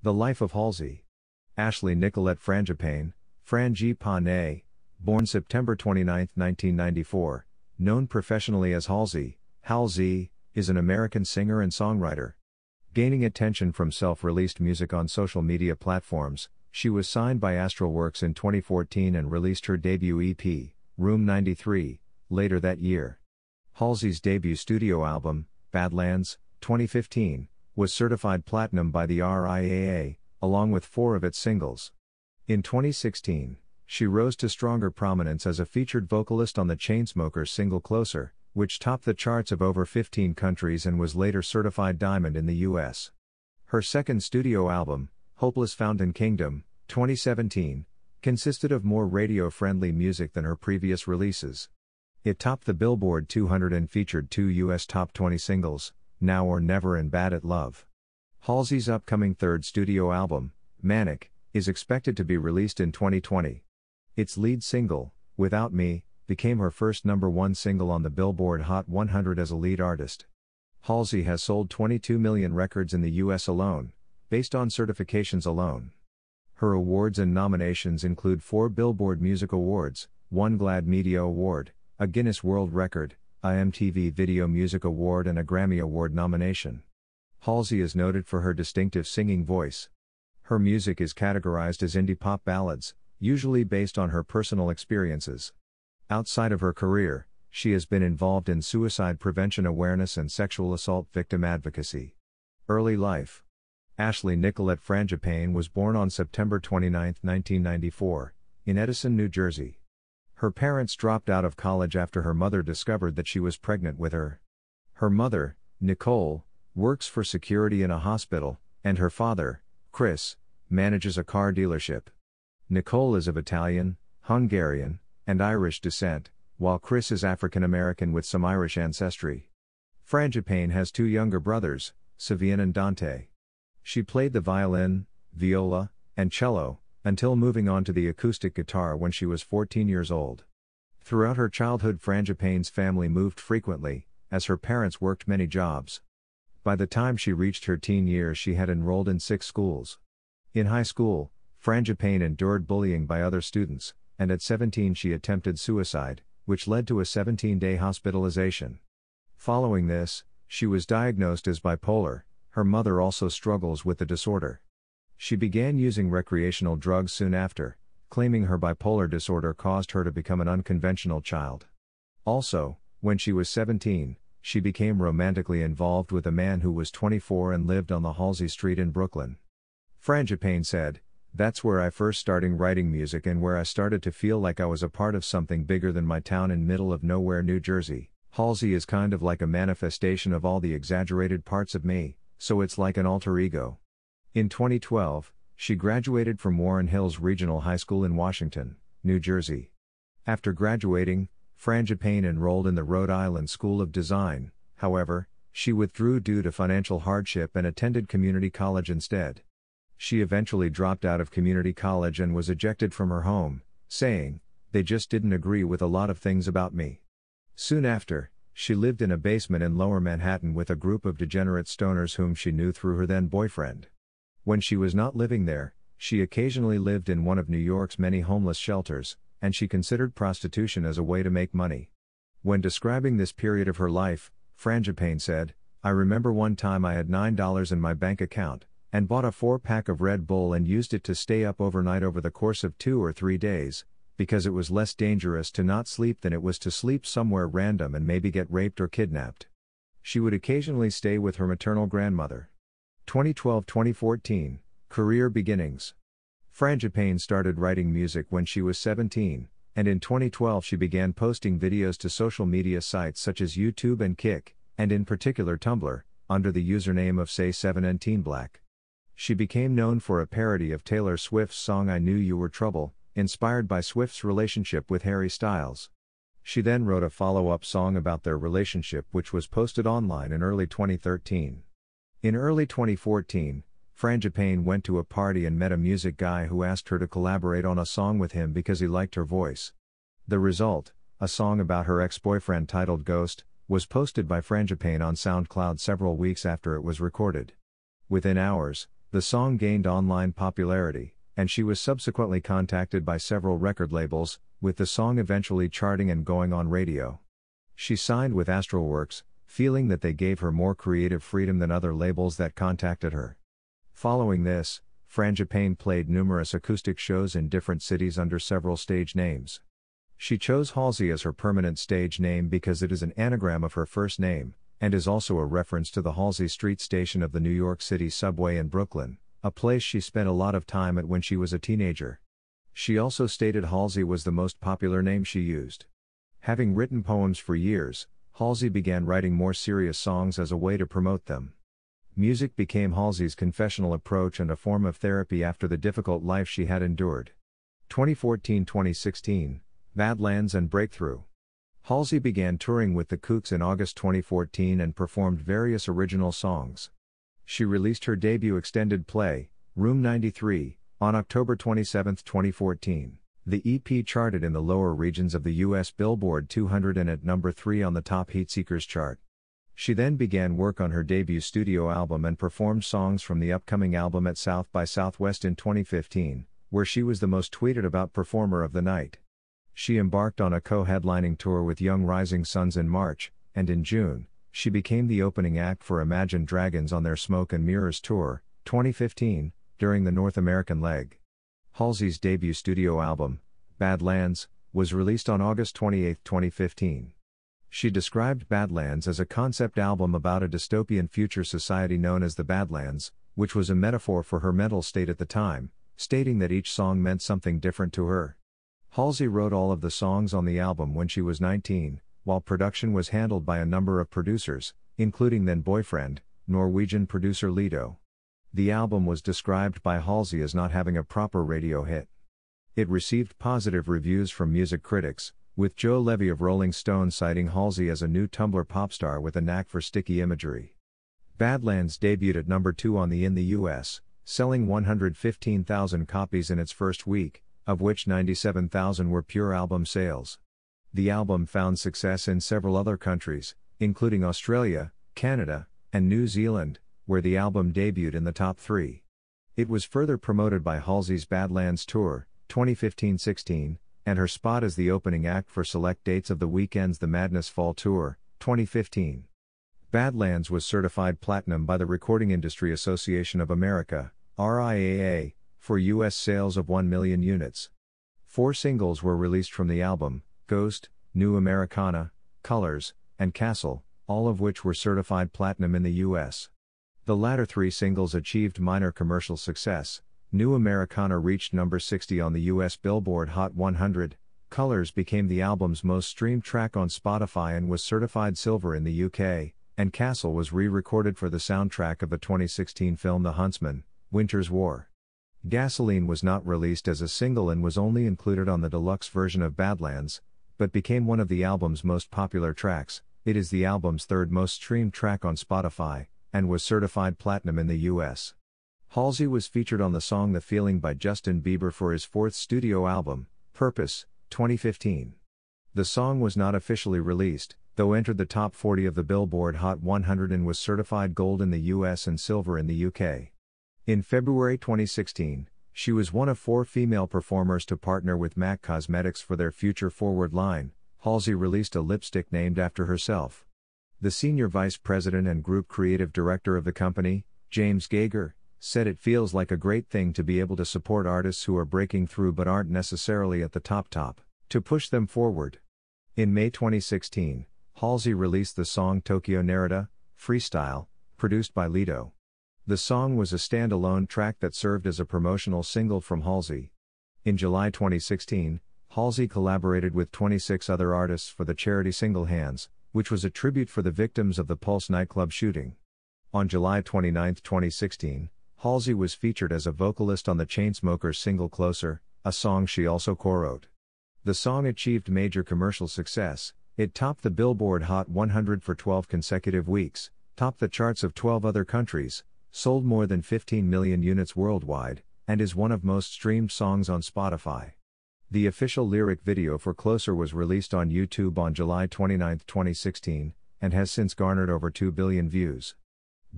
The Life of Halsey. Ashley Nicolette Frangipane, Frangipane, born September 29, 1994, known professionally as Halsey, Halsey, is an American singer and songwriter. Gaining attention from self released music on social media platforms, she was signed by Astralwerks in 2014 and released her debut EP, Room 93, later that year. Halsey's debut studio album, Badlands, 2015, was certified platinum by the RIAA, along with four of its singles. In 2016, she rose to stronger prominence as a featured vocalist on the Chainsmokers single Closer, which topped the charts of over 15 countries and was later certified diamond in the US. Her second studio album, Hopeless Fountain Kingdom, 2017, consisted of more radio friendly music than her previous releases. It topped the Billboard 200 and featured two US top 20 singles, Now or Never and Bad at Love. Halsey's upcoming third studio album, Manic, is expected to be released in 2020. Its lead single, Without Me, became her first number one single on the Billboard Hot 100 as a lead artist. Halsey has sold 22 million records in the US alone, based on certifications alone. Her awards and nominations include four Billboard Music Awards, one GLAAD Media Award, a Guinness World Record, a MTV Video Music Award, and a Grammy Award nomination. Halsey is noted for her distinctive singing voice. Her music is categorized as indie pop ballads, usually based on her personal experiences. Outside of her career, she has been involved in suicide prevention awareness and sexual assault victim advocacy. Early life Ashley Nicolette Frangipane was born on September 29, 1994, in Edison, New Jersey. Her parents dropped out of college after her mother discovered that she was pregnant with her. Her mother, Nicole, works for security in a hospital, and her father, Chris, manages a car dealership. Nicole is of Italian, Hungarian, and Irish descent, while Chris is African American with some Irish ancestry. Frangipane has two younger brothers, Savian and Dante. She played the violin, viola, and cello, until moving on to the acoustic guitar when she was 14 years old. Throughout her childhood, Frangipane's family moved frequently, as her parents worked many jobs. By the time she reached her teen years, she had enrolled in six schools. In high school, Frangipane endured bullying by other students, and at 17 she attempted suicide, which led to a 17 day hospitalization. Following this, she was diagnosed as bipolar, her mother also struggles with the disorder. She began using recreational drugs soon after, claiming her bipolar disorder caused her to become an unconventional child. Also, when she was 17, she became romantically involved with a man who was 24 and lived on the Halsey Street in Brooklyn. Frangipane said, That's where I first started writing music and where I started to feel like I was a part of something bigger than my town in middle of nowhere New Jersey. Halsey is kind of like a manifestation of all the exaggerated parts of me, so it's like an alter ego. In 2012, she graduated from Warren Hills Regional High School in Washington, New Jersey. After graduating, Frangipane enrolled in the Rhode Island School of Design, however, she withdrew due to financial hardship and attended community college instead. She eventually dropped out of community college and was ejected from her home, saying, They just didn't agree with a lot of things about me. Soon after, she lived in a basement in lower Manhattan with a group of degenerate stoners whom she knew through her then boyfriend. When she was not living there, she occasionally lived in one of New York's many homeless shelters, and she considered prostitution as a way to make money. When describing this period of her life, Frangipane said, I remember one time I had $9 in my bank account, and bought a four pack of Red Bull and used it to stay up overnight over the course of two or three days, because it was less dangerous to not sleep than it was to sleep somewhere random and maybe get raped or kidnapped. She would occasionally stay with her maternal grandmother. 2012 2014 Career Beginnings Frangipane started writing music when she was 17, and in 2012 she began posting videos to social media sites such as YouTube and Kik, and in particular Tumblr, under the username of Say7 and Teen Black. She became known for a parody of Taylor Swift's song I Knew You Were Trouble, inspired by Swift's relationship with Harry Styles. She then wrote a follow up song about their relationship, which was posted online in early 2013. In early 2014, Frangipane went to a party and met a music guy who asked her to collaborate on a song with him because he liked her voice. The result, a song about her ex boyfriend titled Ghost, was posted by Frangipane on SoundCloud several weeks after it was recorded. Within hours, the song gained online popularity, and she was subsequently contacted by several record labels, with the song eventually charting and going on radio. She signed with Astralwerks, feeling that they gave her more creative freedom than other labels that contacted her. Following this, Frangipane played numerous acoustic shows in different cities under several stage names. She chose Halsey as her permanent stage name because it is an anagram of her first name, and is also a reference to the Halsey Street station of the New York City subway in Brooklyn, a place she spent a lot of time at when she was a teenager. She also stated Halsey was the most popular name she used. Having written poems for years, Halsey began writing more serious songs as a way to promote them. Music became Halsey's confessional approach and a form of therapy after the difficult life she had endured. 2014 2016 Badlands and Breakthrough. Halsey began touring with the Kooks in August 2014 and performed various original songs. She released her debut extended play, Room 93, on October 27, 2014. The EP charted in the lower regions of the US Billboard 200 and at number 3 on the top Heatseekers chart. She then began work on her debut studio album and performed songs from the upcoming album at South by Southwest in 2015, where she was the most tweeted about performer of the night. She embarked on a co headlining tour with Young Rising Sons in March, and in June, she became the opening act for Imagine Dragons on their Smoke and Mirrors Tour, 2015, during the North American leg. Halsey's debut studio album, Badlands, was released on August 28, 2015. She described Badlands as a concept album about a dystopian future society known as the Badlands, which was a metaphor for her mental state at the time, stating that each song meant something different to her. Halsey wrote all of the songs on the album when she was 19, while production was handled by a number of producers, including then boyfriend, Norwegian producer Lido. The album was described by Halsey as not having a proper radio hit. It received positive reviews from music critics, with Joe Levy of Rolling Stone citing Halsey as a new Tumblr pop star with a knack for sticky imagery. Badlands debuted at number 2 on the in the US, selling 115,000 copies in its first week, of which 97,000 were pure album sales. The album found success in several other countries, including Australia, Canada, and New Zealand, where the album debuted in the top three. It was further promoted by Halsey's Badlands Tour, 2015 16, and her spot as the opening act for select dates of the Weeknd's The Madness Fall Tour, 2015. Badlands was certified platinum by the Recording Industry Association of America, RIAA, for U.S. sales of 1 million units. Four singles were released from the album Ghost, New Americana, Colors, and Castle, all of which were certified platinum in the U.S. The latter three singles achieved minor commercial success. New Americana reached number 60 on the US Billboard Hot 100. Colors became the album's most streamed track on Spotify and was certified silver in the UK, and Castle was re recorded for the soundtrack of the 2016 film The Huntsman Winter's War. Gasoline was not released as a single and was only included on the deluxe version of Badlands, but became one of the album's most popular tracks. It is the album's third most streamed track on Spotify, and was certified platinum in the US. Halsey was featured on the song The Feeling by Justin Bieber for his fourth studio album, Purpose, 2015. The song was not officially released, though entered the top 40 of the Billboard Hot 100 and was certified gold in the US and silver in the UK. In February 2016, she was one of four female performers to partner with MAC Cosmetics for their Future Forward line. Halsey released a lipstick named after herself. The senior vice president and group creative director of the company, James Gager, said it feels like a great thing to be able to support artists who are breaking through but aren't necessarily at the top top, to push them forward. In May 2016, Halsey released the song Tokyo Narita, Freestyle, produced by Lido. The song was a standalone track that served as a promotional single from Halsey. In July 2016, Halsey collaborated with 26 other artists for the charity Single Hands, which was a tribute for the victims of the Pulse nightclub shooting. On July 29, 2016, Halsey was featured as a vocalist on the Chainsmokers single Closer, a song she also co-wrote. The song achieved major commercial success, it topped the Billboard Hot 100 for 12 consecutive weeks, topped the charts of 12 other countries, sold more than 15 million units worldwide, and is one of most streamed songs on Spotify. The official lyric video for Closer was released on YouTube on July 29, 2016, and has since garnered over 2 billion views.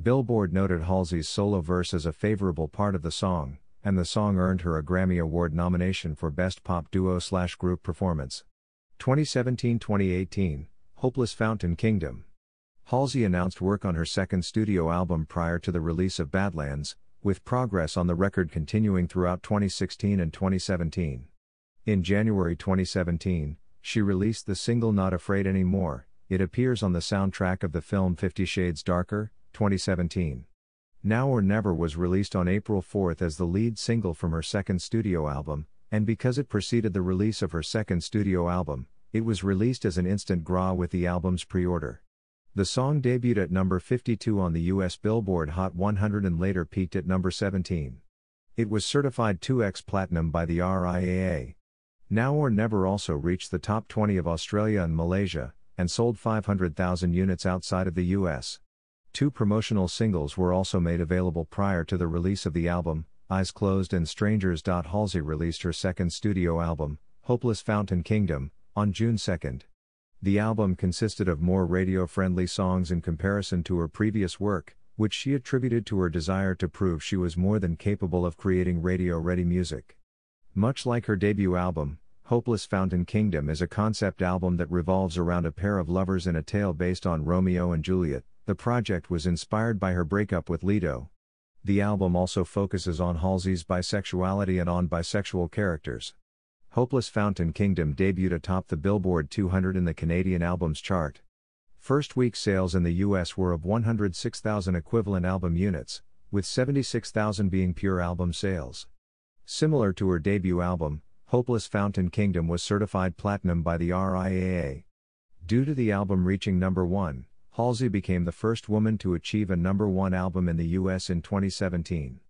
Billboard noted Halsey's solo verse as a favorable part of the song, and the song earned her a Grammy Award nomination for Best Pop Duo slash Group Performance. 2017-2018, Hopeless Fountain Kingdom. Halsey announced work on her second studio album prior to the release of Badlands, with progress on the record continuing throughout 2016 and 2017. In January 2017, she released the single Not Afraid Anymore. It appears on the soundtrack of the film Fifty Shades Darker, 2017. Now or Never was released on April 4 as the lead single from her second studio album, and because it preceded the release of her second studio album, it was released as an instant grat with the album's pre order. The song debuted at number 52 on the US Billboard Hot 100 and later peaked at number 17. It was certified 2x platinum by the RIAA. Now or Never also reached the top 20 of Australia and Malaysia, and sold 500,000 units outside of the US. Two promotional singles were also made available prior to the release of the album Eyes Closed and Strangers. Halsey released her second studio album, Hopeless Fountain Kingdom, on June 2. The album consisted of more radio friendly songs in comparison to her previous work, which she attributed to her desire to prove she was more than capable of creating radio ready music. Much like her debut album, Hopeless Fountain Kingdom is a concept album that revolves around a pair of lovers in a tale based on Romeo and Juliet. The project was inspired by her breakup with Lido. The album also focuses on Halsey's bisexuality and on bisexual characters. Hopeless Fountain Kingdom debuted atop the Billboard 200 in the Canadian Albums Chart. First week sales in the US were of 106,000 equivalent album units, with 76,000 being pure album sales. Similar to her debut album, Hopeless Fountain Kingdom was certified platinum by the RIAA. Due to the album reaching number 1, Halsey became the first woman to achieve a number 1 album in the US in 2017.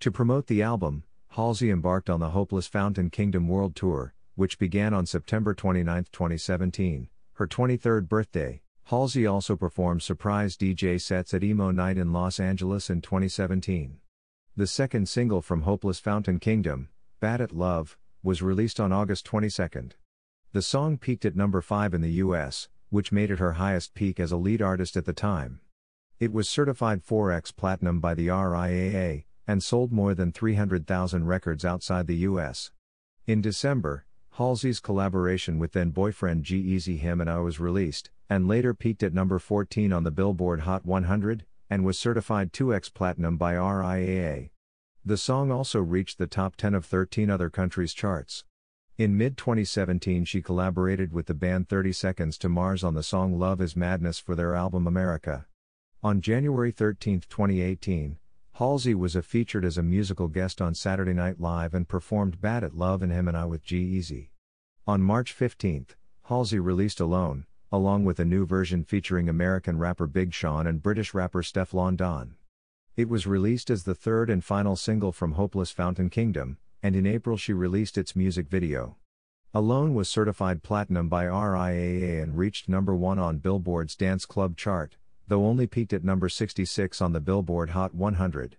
To promote the album, Halsey embarked on the Hopeless Fountain Kingdom World Tour, which began on September 29, 2017, her 23rd birthday. Halsey also performed surprise DJ sets at Emo Night in Los Angeles in 2017. The second single from Hopeless Fountain Kingdom, Bad at Love, was released on August 22. The song peaked at number 5 in the US, which made it her highest peak as a lead artist at the time. It was certified 4x platinum by the RIAA, and sold more than 300,000 records outside the US. In December, Halsey's collaboration with then boyfriend G-Eazy Him and I was released, and later peaked at number 14 on the Billboard Hot 100, and was certified 2x platinum by RIAA. The song also reached the top 10 of 13 other countries' charts. In mid 2017, she collaborated with the band 30 Seconds to Mars on the song Love is Madness for their album America. On January 13, 2018, Halsey was a featured as a musical guest on Saturday Night Live and performed Bad at Love and Him and I with G-Eazy. On March 15, Halsey released Alone, along with a new version featuring American rapper Big Sean and British rapper Stefflon Don. It was released as the third and final single from Hopeless Fountain Kingdom, and in April she released its music video. Alone was certified platinum by RIAA and reached number 1 on Billboard's Dance Club chart though only peaked at number 66 on the Billboard Hot 100.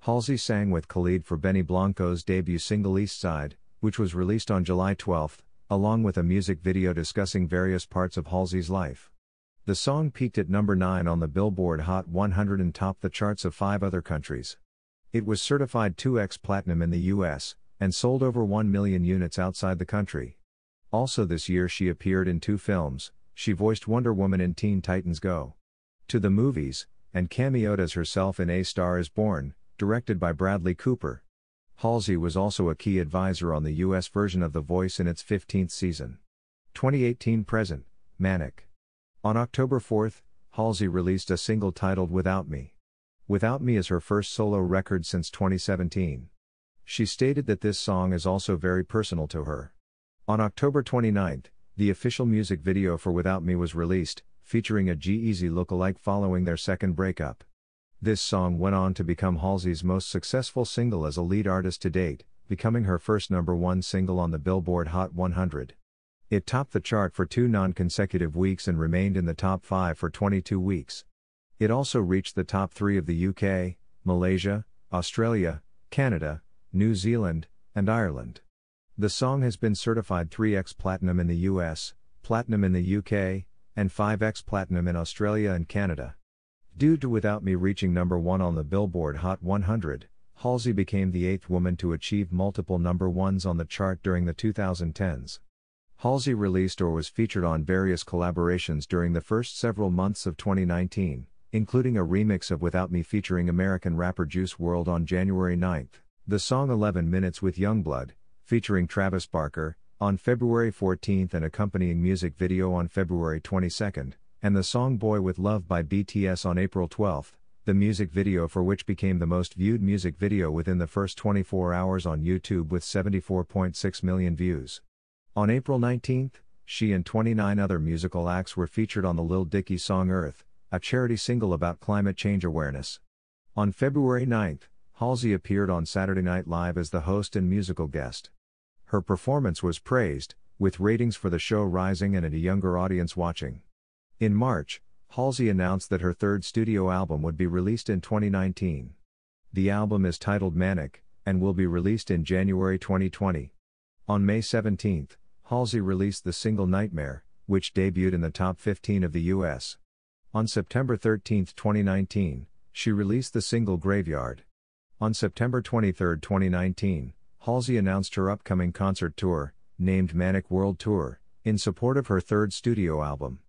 Halsey sang with Khalid for Benny Blanco's debut single East Side, which was released on July 12, along with a music video discussing various parts of Halsey's life. The song peaked at number 9 on the Billboard Hot 100 and topped the charts of five other countries. It was certified 2x platinum in the US, and sold over 1 million units outside the country. Also this year she appeared in two films, she voiced Wonder Woman in Teen Titans Go! to the movies, and cameoed as herself in A Star is Born, directed by Bradley Cooper. Halsey was also a key advisor on the US version of The Voice in its 15th season. 2018 present, Manic. On October 4, Halsey released a single titled Without Me. Without Me is her first solo record since 2017. She stated that this song is also very personal to her. On October 29, the official music video for Without Me was released, featuring a G-Eazy look-alike following their second breakup. This song went on to become Halsey's most successful single as a lead artist to date, becoming her first number one single on the Billboard Hot 100. It topped the chart for two non consecutive weeks and remained in the top five for 22 weeks. It also reached the top three of the UK, Malaysia, Australia, Canada, New Zealand, and Ireland. The song has been certified 3x platinum in the US, platinum in the UK, and 5x Platinum in Australia and Canada. Due to Without Me reaching number one on the Billboard Hot 100, Halsey became the eighth woman to achieve multiple number ones on the chart during the 2010s. Halsey released or was featured on various collaborations during the first several months of 2019, including a remix of Without Me featuring American rapper Juice WRLD on January 9, the song 11 Minutes with Yungblud, featuring Travis Barker, on February 14 and accompanying music video on February 22, and the song Boy with Love by BTS on April 12, the music video for which became the most viewed music video within the first 24 hours on YouTube with 74.6 million views. On April 19, she and 29 other musical acts were featured on the Lil Dicky song Earth, a charity single about climate change awareness. On February 9, Halsey appeared on Saturday Night Live as the host and musical guest. Her performance was praised, with ratings for the show rising and a younger audience watching. In March, Halsey announced that her third studio album would be released in 2019. The album is titled Manic, and will be released in January 2020. On May 17, Halsey released the single Nightmare, which debuted in the top 15 of the US. On September 13, 2019, she released the single Graveyard. On September 23, 2019, Halsey announced her upcoming concert tour, named Manic World Tour, in support of her third studio album.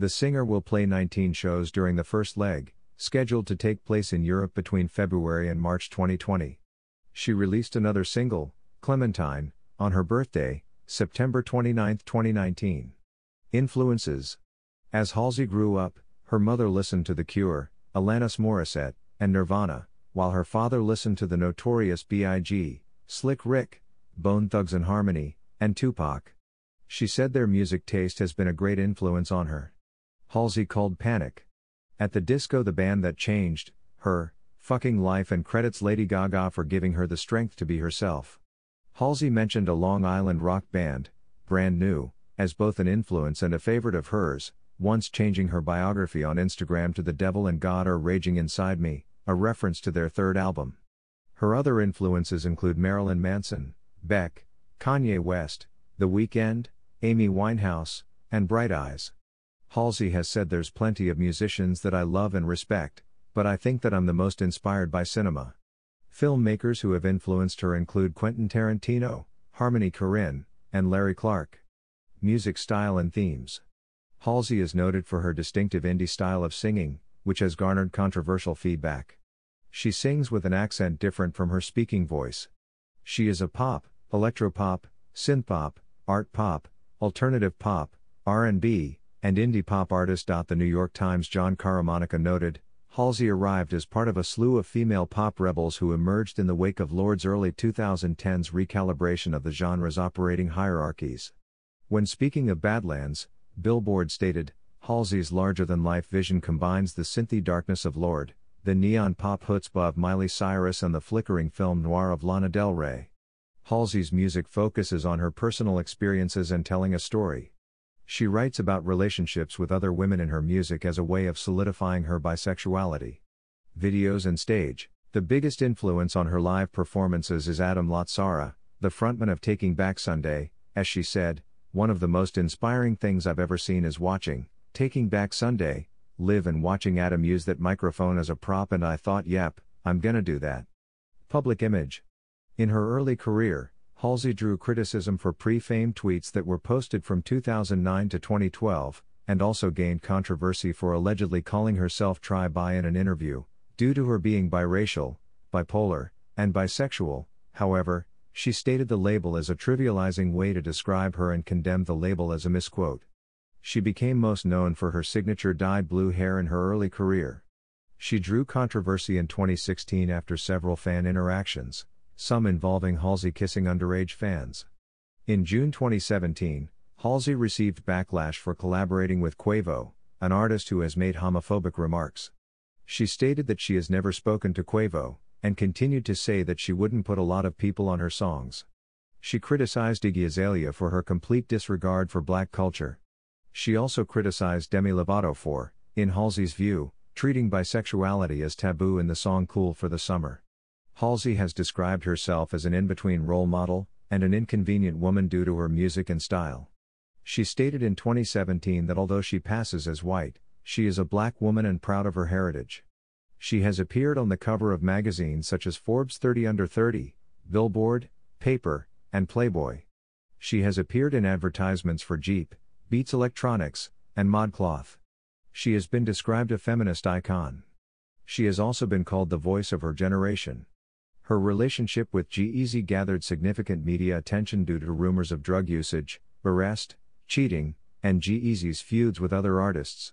The singer will play 19 shows during the first leg, scheduled to take place in Europe between February and March 2020. She released another single, Clementine, on her birthday, September 29, 2019. Influences As Halsey grew up, her mother listened to The Cure, Alanis Morissette, and Nirvana, while her father listened to the notorious B.I.G., Slick Rick, Bone Thugs-n-Harmony, and Tupac. She said their music taste has been a great influence on her. Halsey called Panic. At the disco, the band that changed her fucking life and credits Lady Gaga for giving her the strength to be herself. Halsey mentioned a Long Island rock band, Brand New, as both an influence and a favorite of hers, once changing her biography on Instagram to The Devil and God Are Raging Inside Me, a reference to their third album. Her other influences include Marilyn Manson, Beck, Kanye West, The Weeknd, Amy Winehouse, and Bright Eyes. Halsey has said there's plenty of musicians that I love and respect, but I think that I'm the most inspired by cinema. Filmmakers who have influenced her include Quentin Tarantino, Harmony Korine, and Larry Clark. Music style and themes. Halsey is noted for her distinctive indie style of singing, which has garnered controversial feedback. She sings with an accent different from her speaking voice. She is a pop, electropop, synthpop, art pop, alternative pop, R&B, and indie pop artist. The New York Times' Jon Caramanica noted, Halsey arrived as part of a slew of female pop rebels who emerged in the wake of Lorde's early 2010s recalibration of the genre's operating hierarchies. When speaking of Badlands, Billboard stated, Halsey's larger than life vision combines the synthy darkness of Lord, the neon pop chutzpah of Miley Cyrus, and the flickering film noir of Lana Del Rey. Halsey's music focuses on her personal experiences and telling a story. She writes about relationships with other women in her music as a way of solidifying her bisexuality. Videos and stage The biggest influence on her live performances is Adam Lazzara, the frontman of Taking Back Sunday, as she said, one of the most inspiring things I've ever seen is watching, Taking Back Sunday, live and watching Adam use that microphone as a prop, and I thought, yep, I'm gonna do that. Public image. In her early career, Halsey drew criticism for pre fame tweets that were posted from 2009 to 2012, and also gained controversy for allegedly calling herself tri bi in an interview, due to her being biracial, bipolar, and bisexual. However, she stated the label as a trivializing way to describe her and condemned the label as a misquote. She became most known for her signature dyed blue hair in her early career. She drew controversy in 2016 after several fan interactions, some involving Halsey kissing underage fans. In June 2017, Halsey received backlash for collaborating with Quavo, an artist who has made homophobic remarks. She stated that she has never spoken to Quavo, and continued to say that she wouldn't put a lot of people on her songs. She criticized Iggy Azalea for her complete disregard for black culture. She also criticized Demi Lovato for, in Halsey's view, treating bisexuality as taboo in the song Cool for the Summer. Halsey has described herself as an in between role model and an inconvenient woman due to her music and style. She stated in 2017 that although she passes as white, She is a black woman and proud of her heritage. She has appeared on the cover of magazines such as Forbes 30 Under 30, Billboard, Paper, and Playboy. She has appeared in advertisements for Jeep, Beats Electronics, and ModCloth. She has been described a feminist icon. She has also been called the voice of her generation. Her relationship with G-Eazy gathered significant media attention due to rumors of drug usage, arrest, cheating, and G-Eazy's feuds with other artists.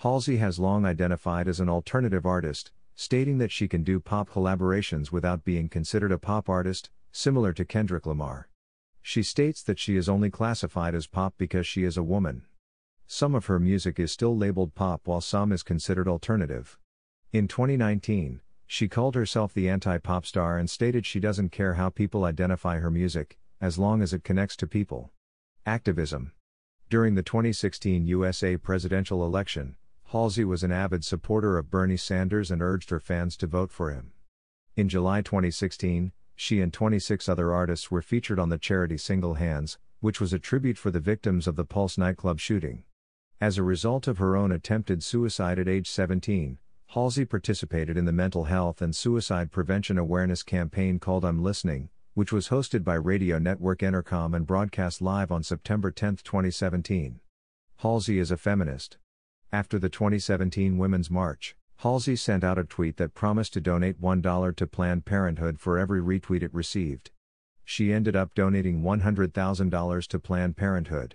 Halsey has long identified as an alternative artist, stating that she can do pop collaborations without being considered a pop artist, similar to Kendrick Lamar. She states that she is only classified as pop because she is a woman. Some of her music is still labeled pop while some is considered alternative. In 2019, she called herself the anti pop star and stated she doesn't care how people identify her music, as long as it connects to people. Activism. During the 2016 USA presidential election, Halsey was an avid supporter of Bernie Sanders and urged her fans to vote for him. In July 2016, she and 26 other artists were featured on the charity Single Hands, which was a tribute for the victims of the Pulse nightclub shooting. As a result of her own attempted suicide at age 17, Halsey participated in the mental health and suicide prevention awareness campaign called I'm Listening, which was hosted by Radio Network Entercom and broadcast live on September 10, 2017. Halsey is a feminist. After the 2017 Women's March, Halsey sent out a tweet that promised to donate $1 to Planned Parenthood for every retweet it received. She ended up donating $100,000 to Planned Parenthood.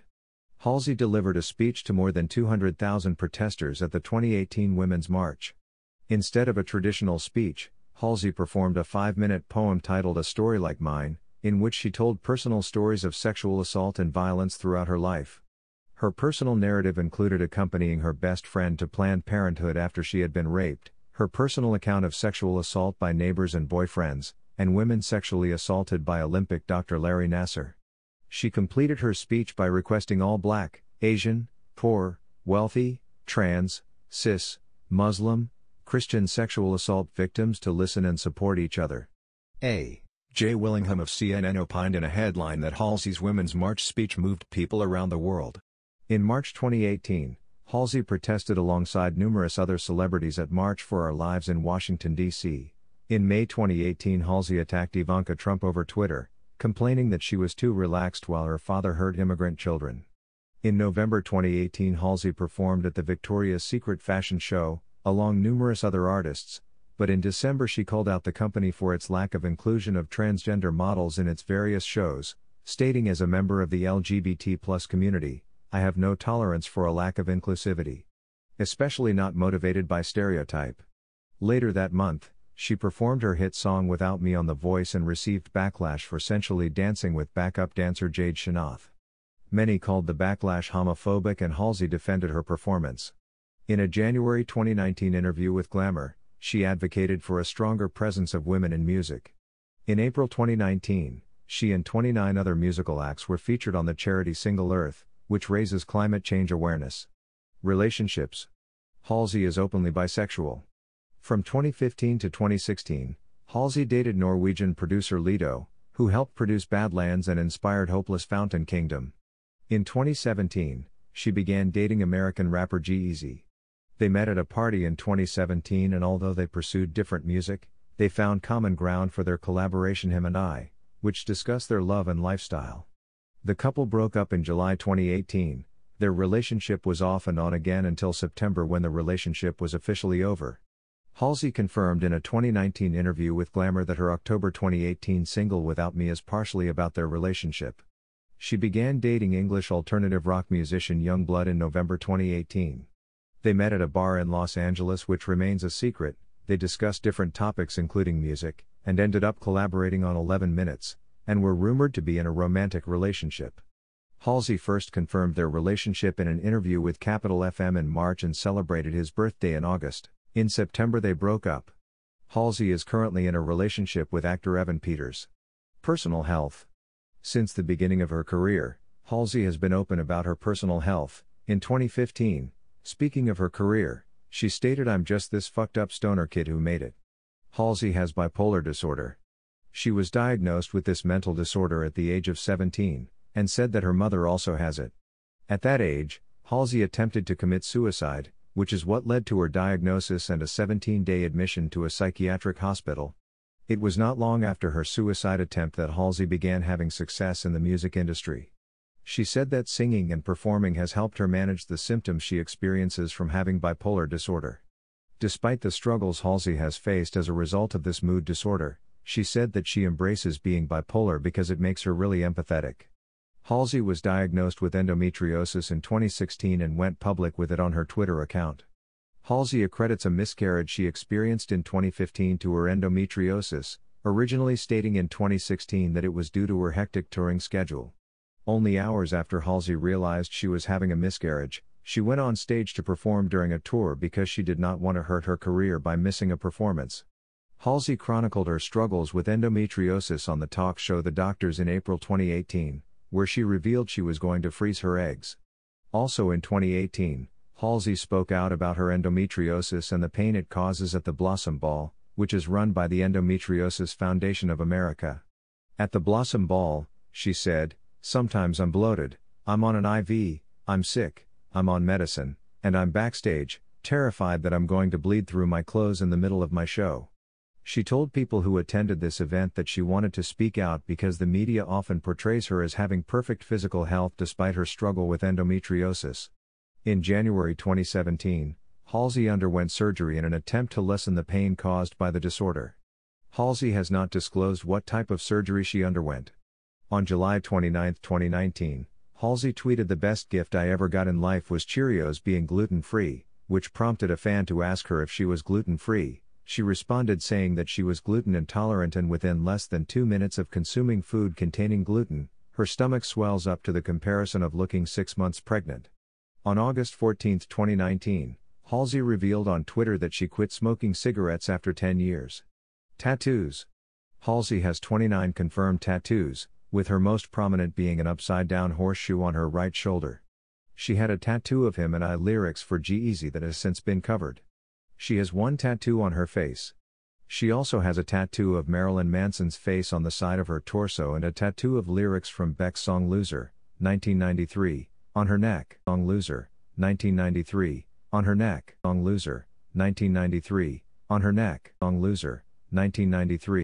Halsey delivered a speech to more than 200,000 protesters at the 2018 Women's March. Instead of a traditional speech, Halsey performed a five minute poem titled A Story Like Mine, in which she told personal stories of sexual assault and violence throughout her life. Her personal narrative included accompanying her best friend to Planned Parenthood after she had been raped, her personal account of sexual assault by neighbors and boyfriends, and women sexually assaulted by Olympic Dr. Larry Nassar. She completed her speech by requesting all black, Asian, poor, wealthy, trans, cis, Muslim, Christian sexual assault victims to listen and support each other. A. J. Willingham of CNN opined in a headline that Halsey's Women's March speech moved people around the world. In March 2018, Halsey protested alongside numerous other celebrities at March for Our Lives in Washington, D.C. In May 2018, Halsey attacked Ivanka Trump over Twitter, complaining that she was too relaxed while her father hurt immigrant children. In November 2018, Halsey performed at the Victoria's Secret fashion show, along numerous other artists, but in December she called out the company for its lack of inclusion of transgender models in its various shows, stating as a member of the LGBT community, I have no tolerance for a lack of inclusivity. Especially not motivated by stereotype. Later that month, she performed her hit song Without Me on The Voice and received backlash for sensually dancing with backup dancer Jade Chynoweth. Many called the backlash homophobic and Halsey defended her performance. In a January 2019 interview with Glamour, she advocated for a stronger presence of women in music. In April 2019, she and 29 other musical acts were featured on the charity Single Earth, which raises climate change awareness. Relationships Halsey is openly bisexual. From 2015 to 2016, Halsey dated Norwegian producer Lido, who helped produce Badlands and inspired Hopeless Fountain Kingdom. In 2017, she began dating American rapper G-Eazy. They met at a party in 2017 and although they pursued different music, they found common ground for their collaboration Him and I, which discussed their love and lifestyle. The couple broke up in July 2018. Their relationship was off and on again until September when the relationship was officially over. Halsey confirmed in a 2019 interview with Glamour that her October 2018 single Without Me is partially about their relationship. She began dating English alternative rock musician Yungblud in November 2018. They met at a bar in Los Angeles, which remains a secret. They discussed different topics, including music, and ended up collaborating on 11 Minutes, and were rumored to be in a romantic relationship. Halsey first confirmed their relationship in an interview with Capital FM in March and celebrated his birthday in August. In September, they broke up. Halsey is currently in a relationship with actor Evan Peters. Personal health. Since the beginning of her career, Halsey has been open about her personal health. In 2015, Speaking of her career, she stated I'm just this fucked up stoner kid who made it. Halsey has bipolar disorder. She was diagnosed with this mental disorder at the age of 17, and said that her mother also has it. At that age, Halsey attempted to commit suicide, which is what led to her diagnosis and a 17 day admission to a psychiatric hospital. It was not long after her suicide attempt that Halsey began having success in the music industry. She said that singing and performing has helped her manage the symptoms she experiences from having bipolar disorder. Despite the struggles Halsey has faced as a result of this mood disorder, she said that she embraces being bipolar because it makes her really empathetic. Halsey was diagnosed with endometriosis in 2016 and went public with it on her Twitter account. Halsey accredits a miscarriage she experienced in 2015 to her endometriosis, originally stating in 2016 that it was due to her hectic touring schedule. Only hours after Halsey realized she was having a miscarriage, she went on stage to perform during a tour because she did not want to hurt her career by missing a performance. Halsey chronicled her struggles with endometriosis on the talk show The Doctors in April 2018, where she revealed she was going to freeze her eggs. Also in 2018, Halsey spoke out about her endometriosis and the pain it causes at the Blossom Ball, which is run by the Endometriosis Foundation of America. At the Blossom Ball, she said, Sometimes I'm bloated, I'm on an IV, I'm sick, I'm on medicine, and I'm backstage, terrified that I'm going to bleed through my clothes in the middle of my show. She told people who attended this event that she wanted to speak out because the media often portrays her as having perfect physical health despite her struggle with endometriosis. In January 2017, Halsey underwent surgery in an attempt to lessen the pain caused by the disorder. Halsey has not disclosed what type of surgery she underwent. On July 29, 2019, Halsey tweeted The best gift I ever got in life was Cheerios being gluten free, which prompted a fan to ask her if she was gluten free. She responded saying that she was gluten intolerant and within less than two minutes of consuming food containing gluten, her stomach swells up to the comparison of looking six months pregnant. On August 14, 2019, Halsey revealed on Twitter that she quit smoking cigarettes after 10 years. Tattoos Halsey has 29 confirmed tattoos, with her most prominent being an upside down horseshoe on her right shoulder. She had a tattoo of him and I lyrics for G-Eazy that has since been covered. She has one tattoo on her face. She also has a tattoo of Marilyn Manson's face on the side of her torso and a tattoo of lyrics from Beck's song Loser, 1993, on her neck. Song Loser, 1993, on her neck. Song Loser, 1993, on her neck. Song Loser, 1993.